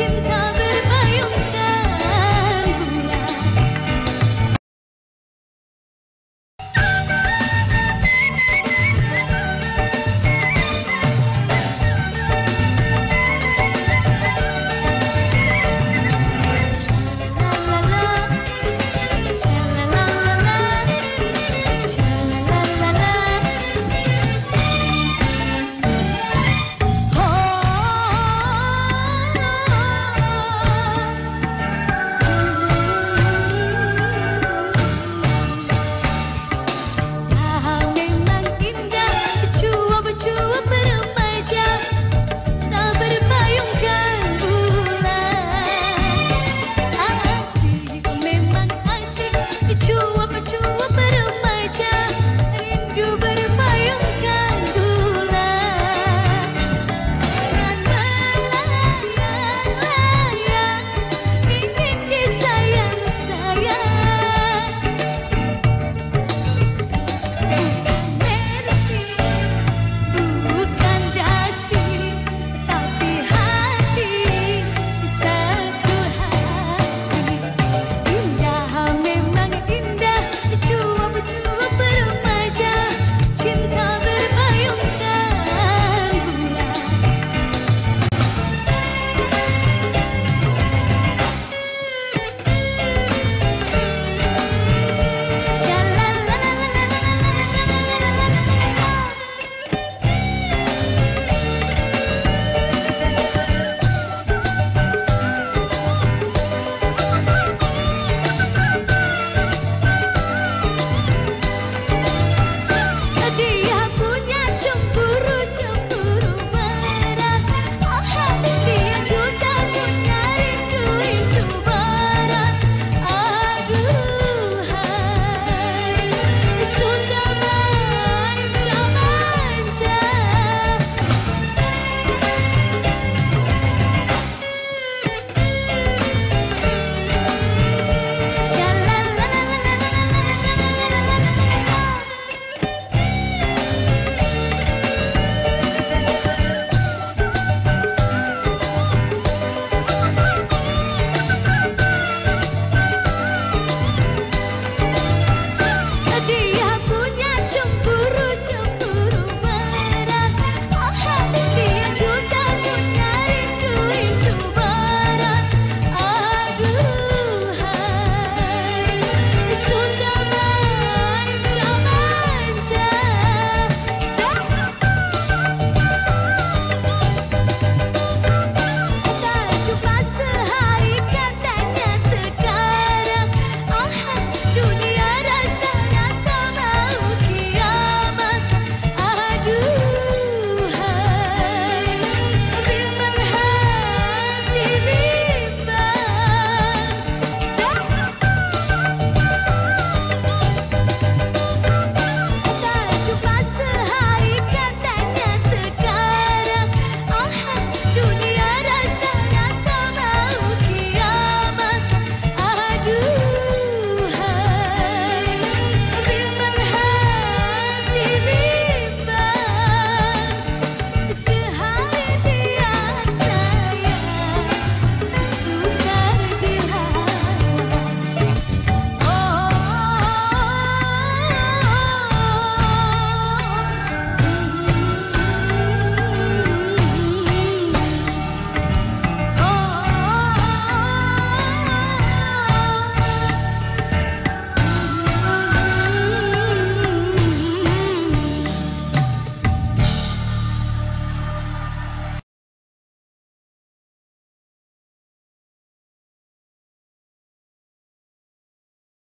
cinta